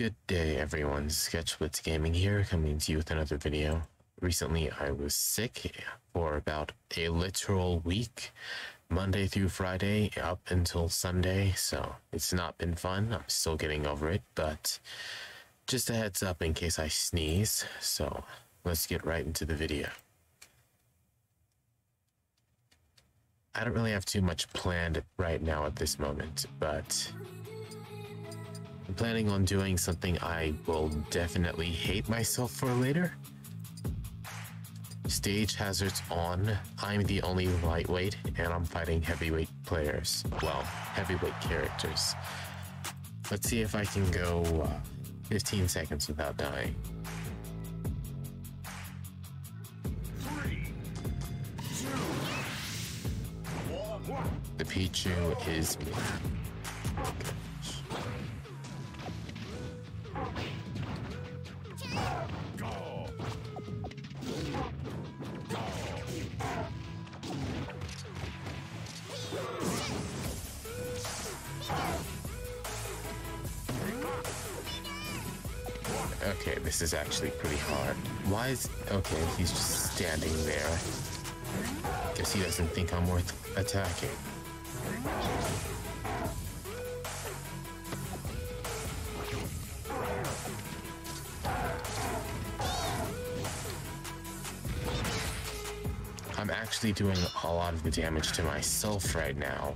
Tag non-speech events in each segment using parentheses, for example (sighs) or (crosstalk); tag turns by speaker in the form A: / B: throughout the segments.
A: Good day, everyone. Sketchblitz Gaming here, coming to you with another video. Recently, I was sick for about a literal week, Monday through Friday, up until Sunday, so it's not been fun. I'm still getting over it, but just a heads up in case I sneeze. So let's get right into the video. I don't really have too much planned right now at this moment, but I'm planning on doing something I will definitely hate myself for later. Stage hazards on. I'm the only lightweight, and I'm fighting heavyweight players. Well, heavyweight characters. Let's see if I can go uh, 15 seconds without dying. The Pichu is me. Okay, this is actually pretty hard. Why is... Okay, he's just standing there. Guess he doesn't think I'm worth attacking. I'm actually doing a lot of the damage to myself right now.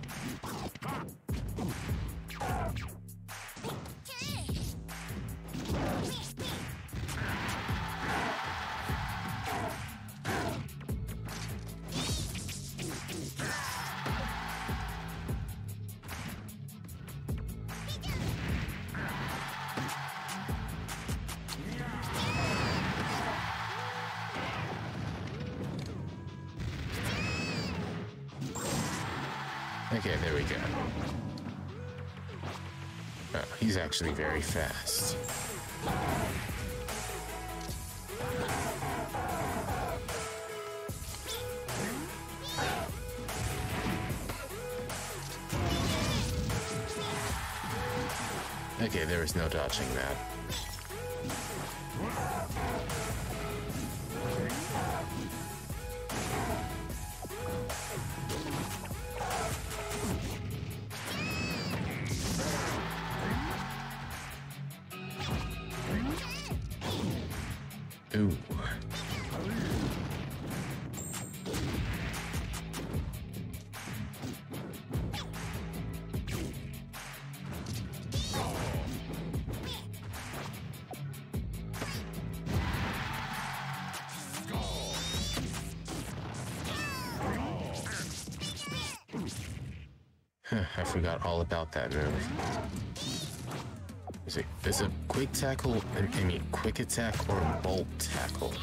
A: Okay, there we go. Oh, he's actually very fast. Okay, there is no dodging that. Ooh. I forgot all about that move. Is it is a quick tackle I mean quick attack or a volt tackle?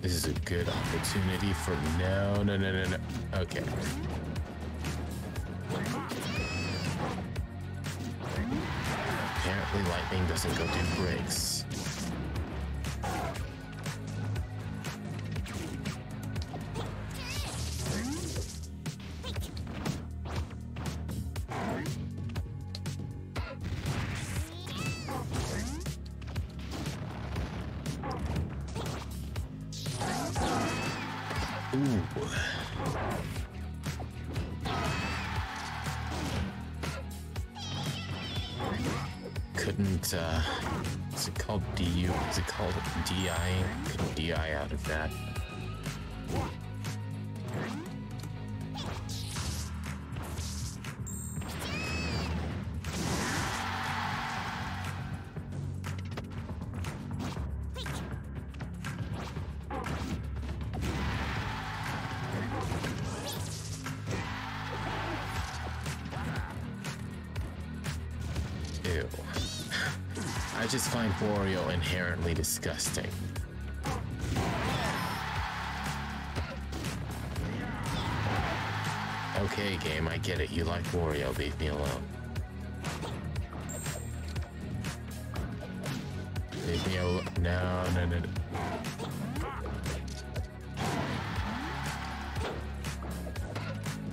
A: This is a good opportunity for no no no no no okay. Apparently lightning doesn't go through bricks. Couldn't, uh, is it called DU? Is it called DI? Couldn't DI out of that. I just find Wario inherently disgusting. Okay, game, I get it. You like Wario, leave me alone. Leave me alone. No, no, no, no.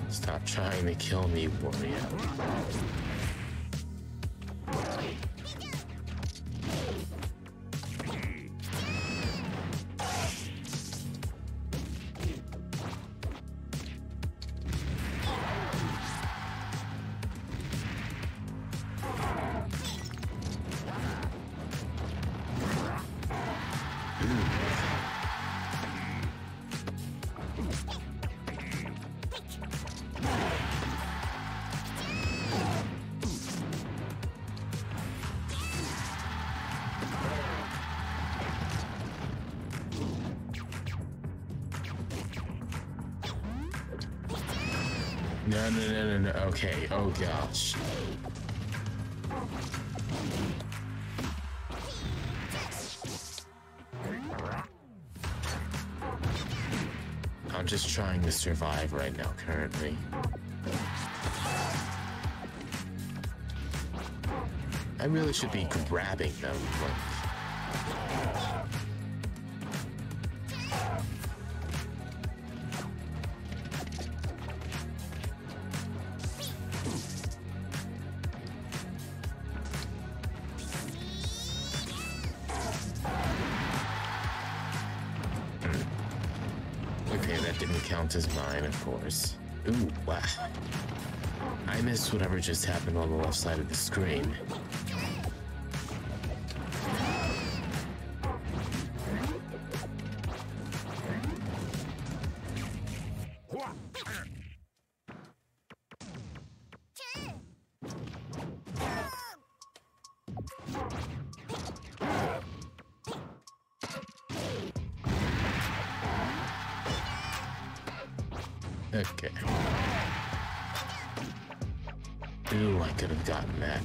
A: Stop trying to kill me, Wario. No, no, no, no, no. Okay. Oh, gosh. I'm just trying to survive right now, currently. I really should be grabbing them, like... count as mine, of course. Ooh, wow. I missed whatever just happened on the left side of the screen. Okay. Ooh, I could have gotten that.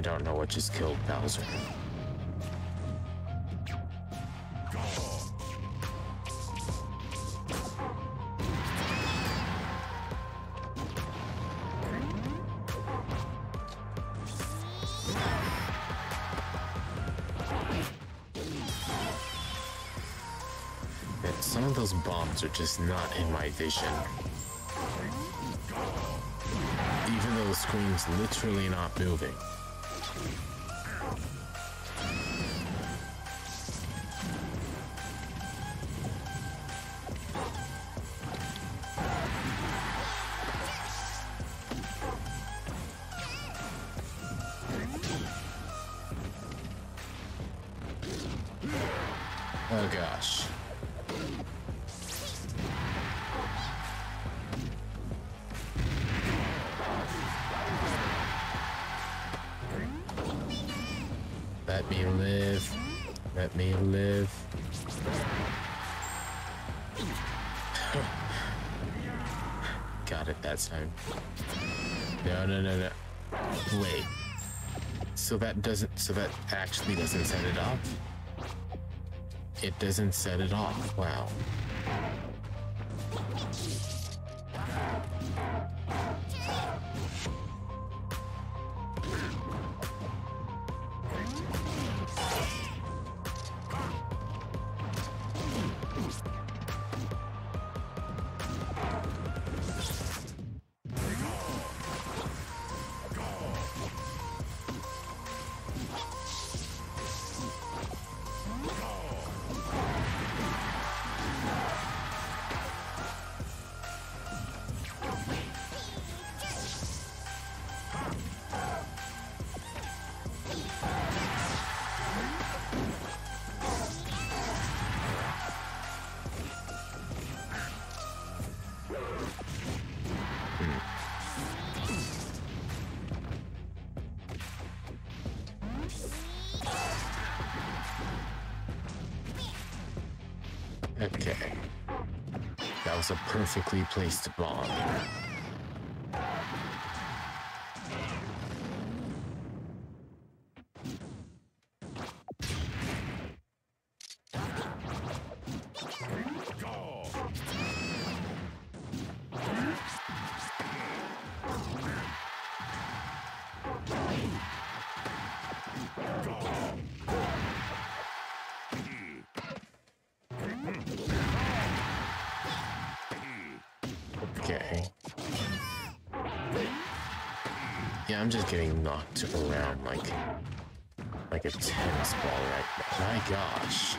A: I don't know what just killed Bowser. Some of those bombs are just not in my vision. Even though the screen's literally not moving. Oh. Let me live. Let me live. (sighs) Got it that time. No, no, no, no. Wait. So that doesn't, so that actually doesn't set it off? It doesn't set it off. Wow. Okay. That was a perfectly placed bomb. Okay. Yeah, I'm just getting knocked around like like a tennis ball right now. My gosh.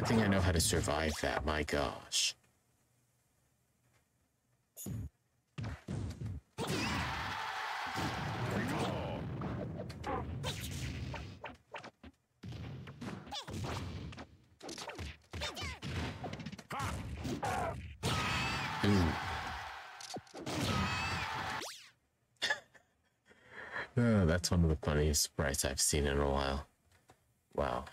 A: Good thing I know how to survive that, my gosh. Hmm. (laughs) Oh, that's one of the funniest sprites I've seen in a while. Wow.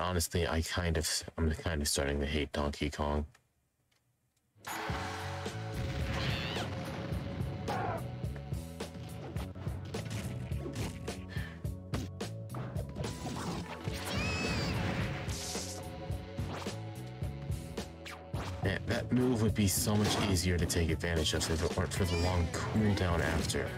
A: Honestly, I kind of, I'm kind of starting to hate Donkey Kong. Man, that move would be so much easier to take advantage of if it weren't for the long cooldown after.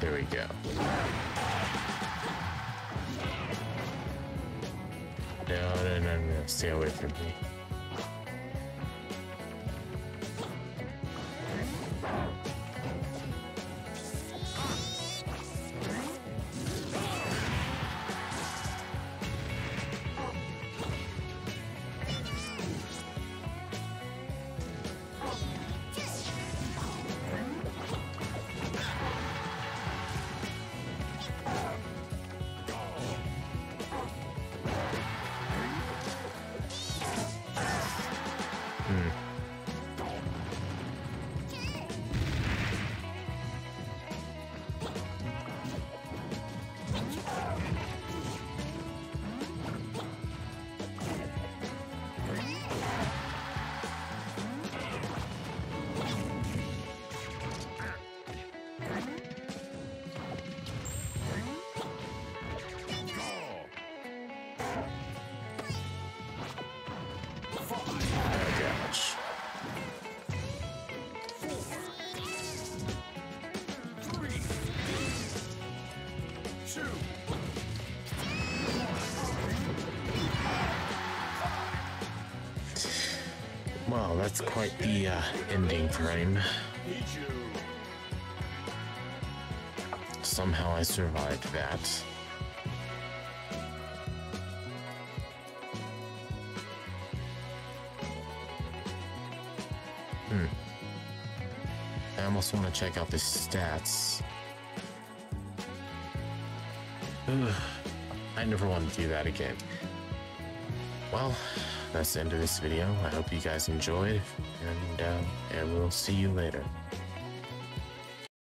A: There we go. No, no, no, no. Stay away from me. Oh that's quite the uh, ending frame. Somehow I survived that. Hmm. I almost want to check out the stats. Ugh, I never want to do that again. Well, that's the end of this video. I hope you guys enjoyed, and, uh, and we'll see you later.